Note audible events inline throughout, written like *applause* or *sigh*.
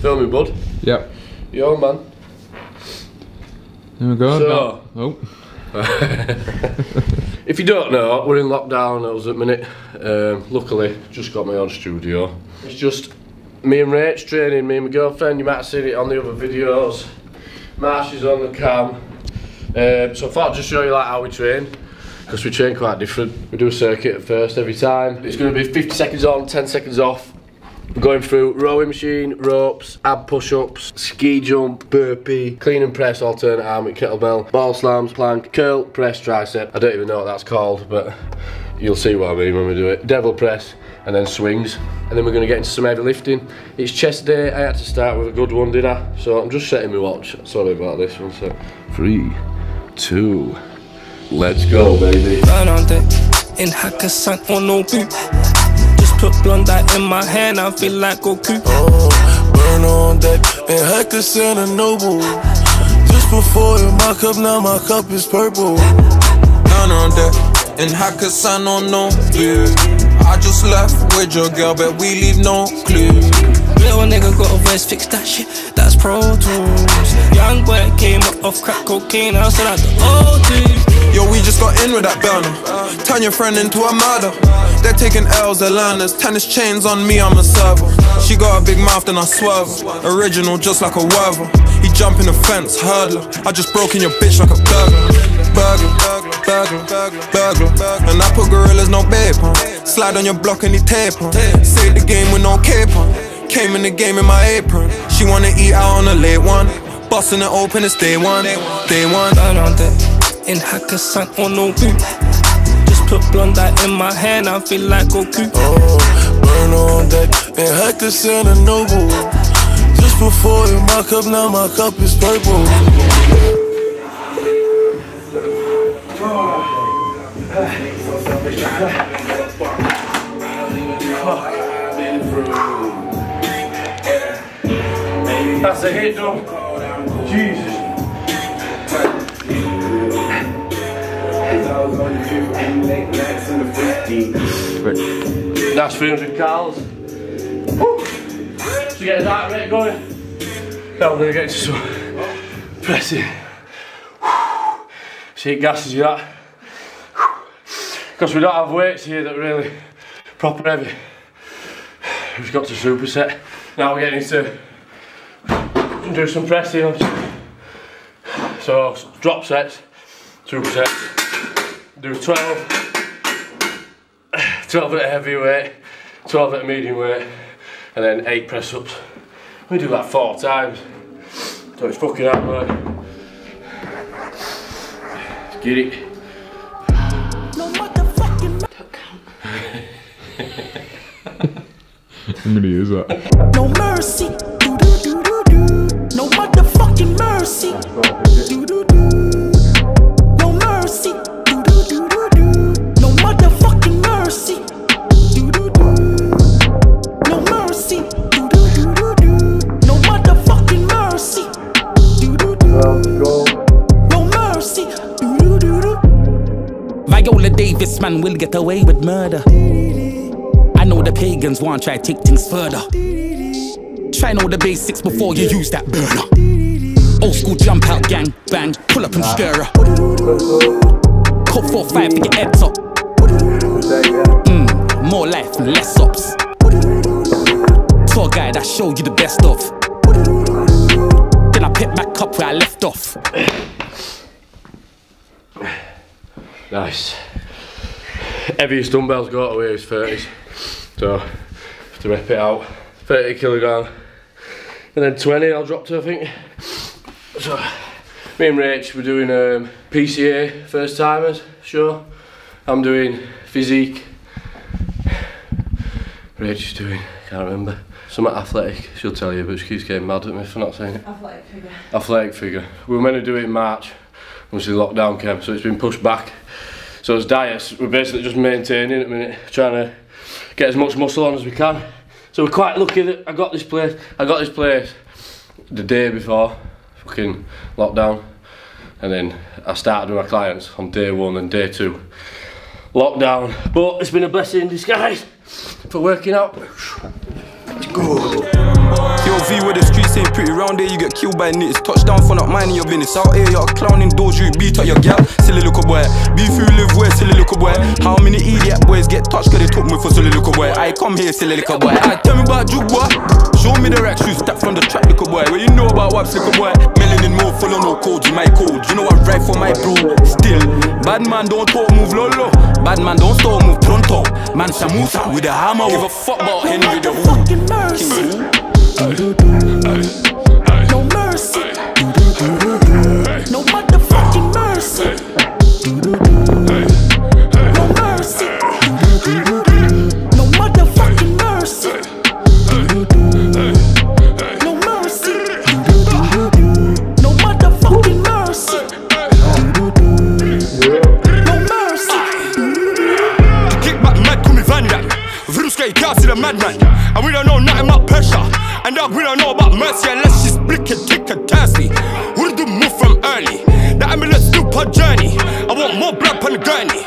Filming, bud. Yep. Yo, man. There we go. So- oh. *laughs* If you don't know, we're in lockdown us at the minute. Um, luckily, just got my own studio. It's just me and Rach training, me and my girlfriend. You might have seen it on the other videos. Marsh is on the cam. Um, so I thought I'd just show you like how we train. Because we train quite different. We do a circuit at first every time. It's going to be 50 seconds on, 10 seconds off. Going through rowing machine, ropes, ab push-ups, ski jump, burpee, clean and press, alternate arm with kettlebell, ball slams, plank, curl, press, tricep. I don't even know what that's called, but you'll see what I mean when we do it. Devil press, and then swings. And then we're going to get into some heavy lifting. It's chest day. I had to start with a good one, did I? So I'm just setting my watch. Sorry about this one. So three, two, let's go, baby. Burn on deck in Hakkasan on no boot. Just put blonde eye in my hand, I feel like Goku. Oh, burn on deck and heck is Santa Noble. Just before in my cup, now my cup is purple. Burn on deck and Hakkasan on no blue. I just left with your girl, but we leave no clue. Little nigga got a voice, fix that shit, that's Pro Tools. Young boy came up off crack cocaine, I said out the O2. Yo, we just got in with that burner. Turn your friend into a murder. They're taking L's, they're learners. Tennis chains on me, I'm a server. She got a big mouth, and I swerve. Original, just like a werver. He jump in the fence, hurdler. I just broke in your bitch like a burglar. Burglar, burglar, burglar. And I put gorillas, no on. Slide on your block and he tape on. Save the game with no cape on. Came in the game in my apron. She wanna eat out on a late one. Busting it open, it's day one. Day one. Burn on deck in Hakkasan on no boot. Just put blonde eye in my hand, I feel like Goku. Oh, burn on deck and heck is Santa Noble. Just before in my cup, now my cup is purple. That's a hit, though. Jesus. That's 300 calories. Woo. To get that rate going. Now we're going to get into some pressing. See, it gasses you that. Because we don't have weights here that are really proper heavy. We've got to superset. Now we're getting into do some pressing. So drop sets, supersets. Do 12. *sighs* 12 at a heavy weight, 12 at a medium weight, and then 8 press ups. We do that four times. So it's fucking hard work. Let's get it. I'm gonna use that. No mercy. Do do do do do. No motherfucking mercy. Get away with murder. I know the pagans want try take things further. Try know the basics before you use that burner. Old school jump out gang, bang, pull up and stir her. Code 4 5 to get heads up. Mm, more life less ups. Tour guide, I show you the best of. Then I pick back up where I left off. Nice. Heaviest dumbbells got away is 30s. So, have to rep it out. 30 kilogram. And then 20 I'll drop to, I think. So, me and Rach, we're doing um, PCA first timers, sure. I'm doing physique. Rach is doing, can't remember. Some athletic, she'll tell you, but she keeps getting mad at me for not saying it. Athletic figure. athletic figure. We were meant to do it in March, obviously lockdown came, so it's been pushed back. So as diets, we're basically just maintaining at the minute, trying to get as much muscle on as we can. So we're quite lucky that I got this place. I got this place the day before fucking lockdown, and then I started with my clients on day one and day two lockdown. But it's been a blessing in disguise for working out. Let's go. Yo, V with street This ain't pretty round here, you get killed by nitties. Touchdown for not minding your business. Out here, you're clowning doors, you beat up your gal. Silly little boy. Beef you live where, silly little boy. How many idiot boys get touched cause they took me for silly little boy? I come here, silly little boy. I tell me about juke boy. Show me the racks, you step from the track, little boy. What you know about what's little boy? Melanin more full of no codes, my code. You know I ride for my bro. Still, bad man don't talk, move lolo. Bad man don't stop, move pronto. Man Samusa with a hammer. Give a fuck about Henry the Who. Fucking mercy. No mercy. No motherfucking mercy. Vrooska, you can't the madman. And we don't know nothing about pressure. And dog, we don't know about mercy unless she's blick and thirsty. Wouldn't do move from early. The ambulance still per journey. I want more blood on the gurney.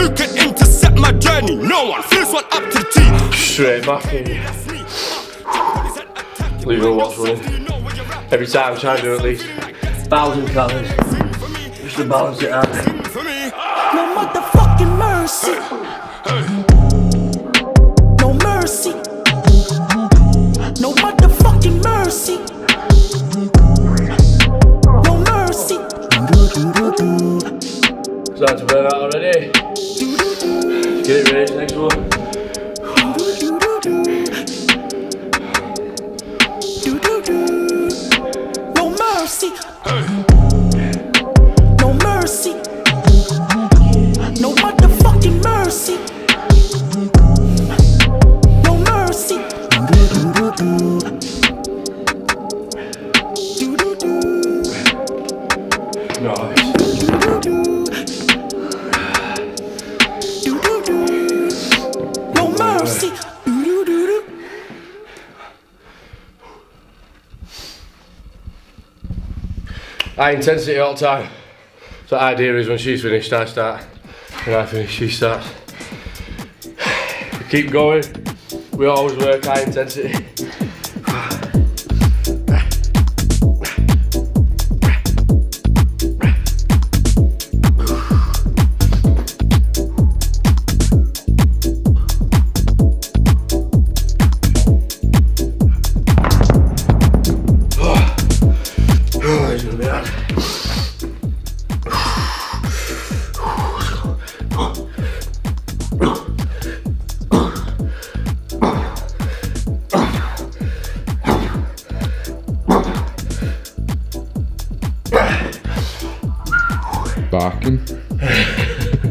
Who can intercept my journey? No one. First one up to the T. Straight back in. Leave it what's running. Every time I try to do at least thousand calories. Just to balance it out. No motherfucking mercy. High intensity all the time. So the idea is when she's finished, I start. When I finish, she starts. We keep going. We always work high intensity.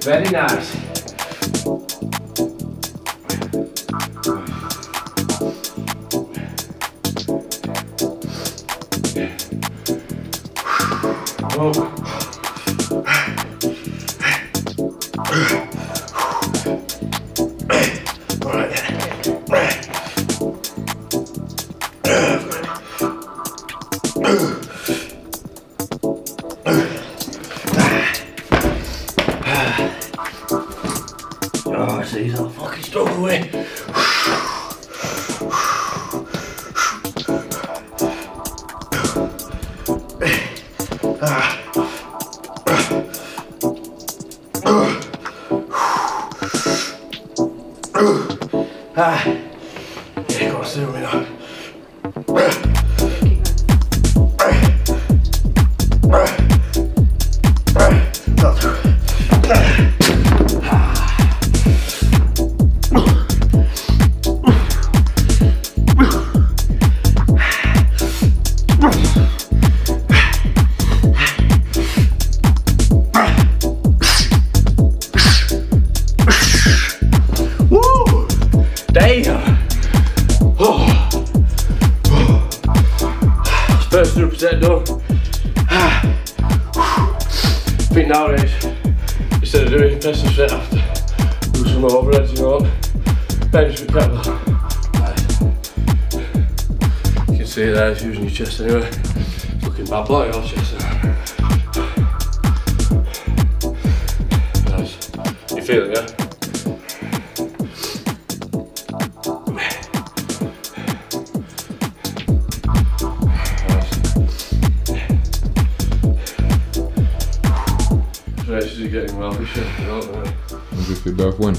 Very nice. Oh. Ah, yeah, got to stay with Oh. *sighs* First Oh. Oh. 100% done. I think nowadays, instead of doing press set after, do some overheads, you know, bench with kettlebell. You can see there, it's using your chest anyway. It's looking bad boy, your chest. Nice. You feel it, yeah? Races are getting well, we should, don't we? As if we both win.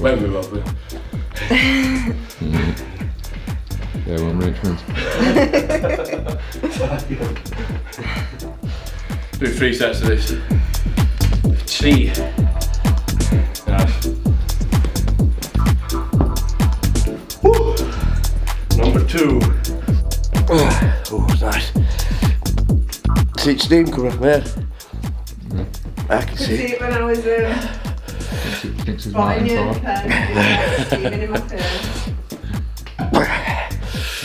When we both win. Yeah, when Rich wins. *laughs* Do three sets of this. Three. Nice. Woo. Number two. Oh, nice. See steam coming from there. I can could see. see it when I was um, *sighs* Thinks he's buying Martin you Thor. pen, steaming in my purse.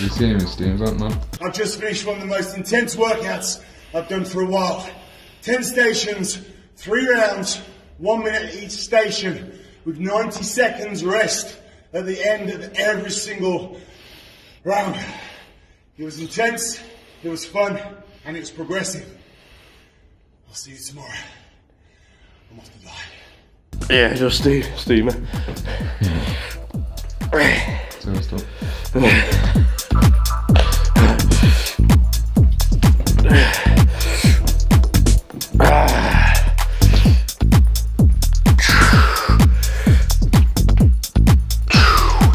You see him in steams, aren't man? I've just finished one of the most intense workouts I've done for a while. 10 stations, three rounds, one minute at each station, with 90 seconds rest at the end of every single round. It was intense, it was fun, and it was progressive. I'll see you tomorrow. I'm off to die. Yeah, just steam. Steamer. Same stuff.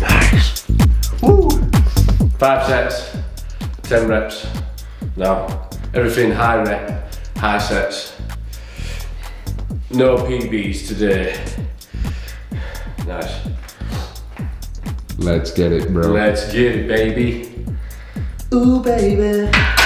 Nice. Woo. Five sets, ten reps. Now, everything high rep, high sets. No PBs today. Nice. Let's get it, bro. Let's get it, baby. Ooh, baby.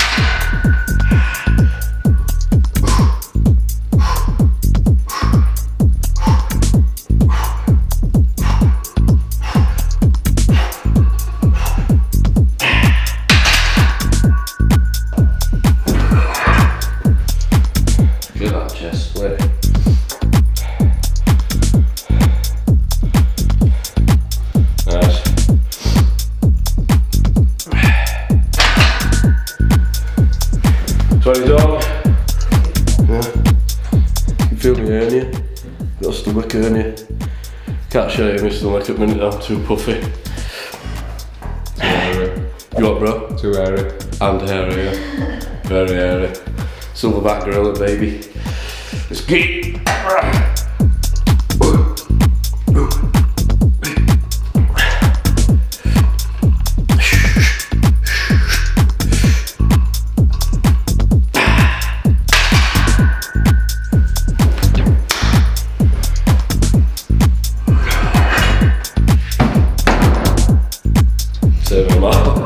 Too puffy. Too hairy. You what, bro? Too hairy. And hairy, yeah. Very hairy. Silverback gorilla, baby. Let's get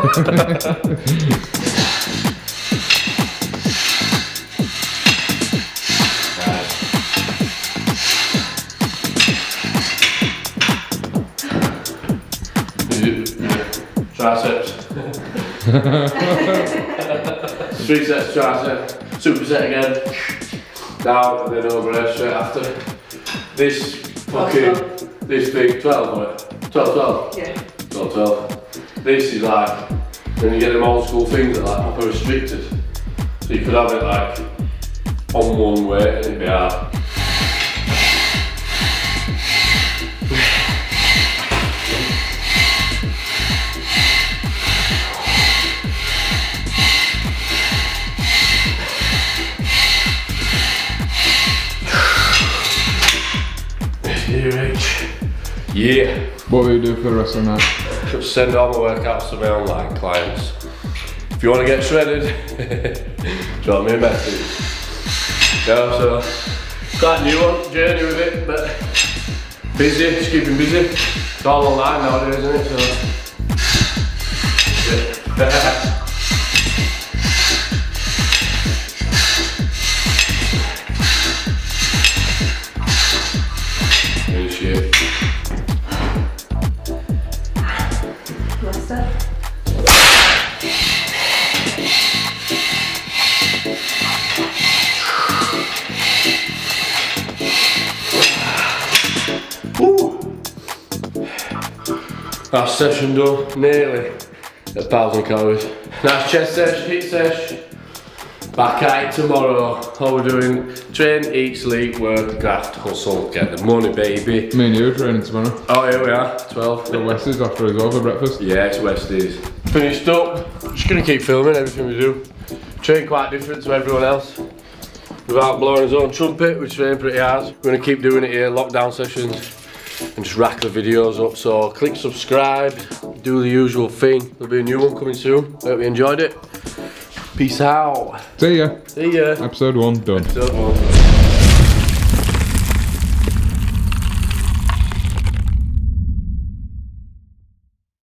Triceps. Three sets triceps. Superset again. Down and then overhead straight after. This fucking this big 12 on it. 12 12. Yeah. 12 12. This is like when you get them old school things that are like proper restricted. So you could have it like on one way and it'd be hard. *sighs* Yeah. What will you do for the rest of the night? Send all my workouts to my online clients. If you want to get shredded, *laughs* drop me a message. Yeah, so quite new on journey with it, but busy, just keeping busy. It's all online nowadays, isn't it? So *laughs* *laughs* Last session done, nearly A 1,000 calories. Nice chest session. hip session. Back at it tomorrow. How we're doing Train, each sleep, work, graft, hustle, get the money, baby. Me and you are training tomorrow. Oh, here we are, 12. The Westies after as well for breakfast. Yeah, it's Westies. Finished up. Just gonna keep filming everything we do. Train quite different to everyone else. Without blowing his own trumpet, we train pretty hard. We're gonna keep doing it here, lockdown sessions, and just rack the videos up. So click subscribe, do the usual thing. There'll be a new one coming soon. Hope you enjoyed it. Peace out. See ya. See ya. Episode one done. Episode one.